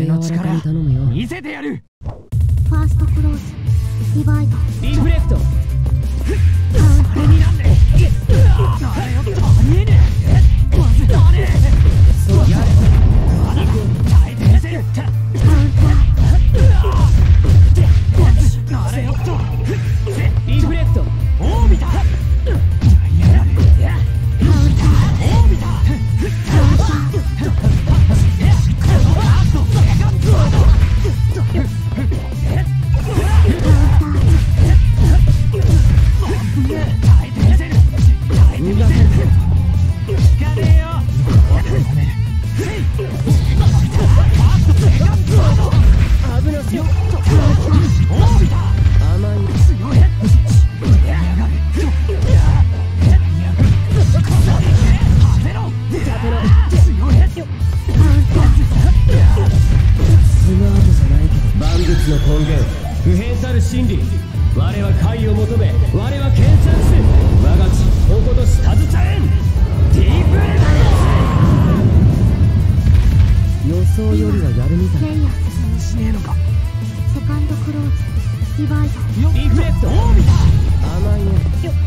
俺の力。見せてやる。ファーストクローズ。リバイドリフレクトの根源不変たる真理我は解を求め我は検察す我が地矛としたずちゃえんディープレ予想よりはやるみたい。レイヤーしねえのかセカンドクローズリバイドよリフレクトオービタ甘い。ねカ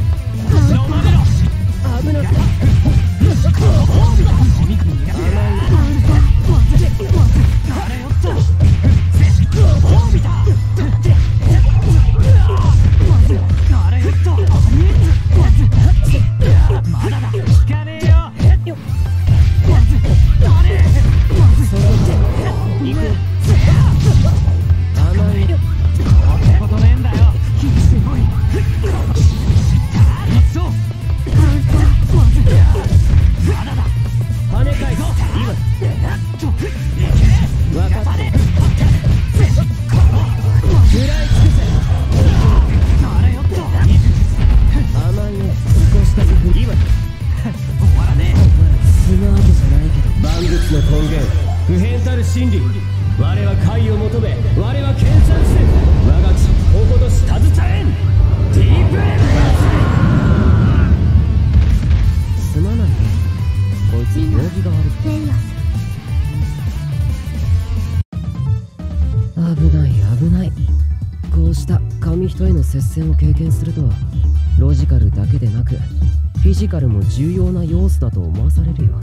根源不変たる真理。我は解を求め我は検察す我が地矛としたずちゃえん。ディープ。レすまない。ねこいつ容疑が悪いレイヤ危ない危ない。こうした紙一重の接戦を経験するとはロジカルだけでなくフィジカルも重要な要素だと思わされるよ。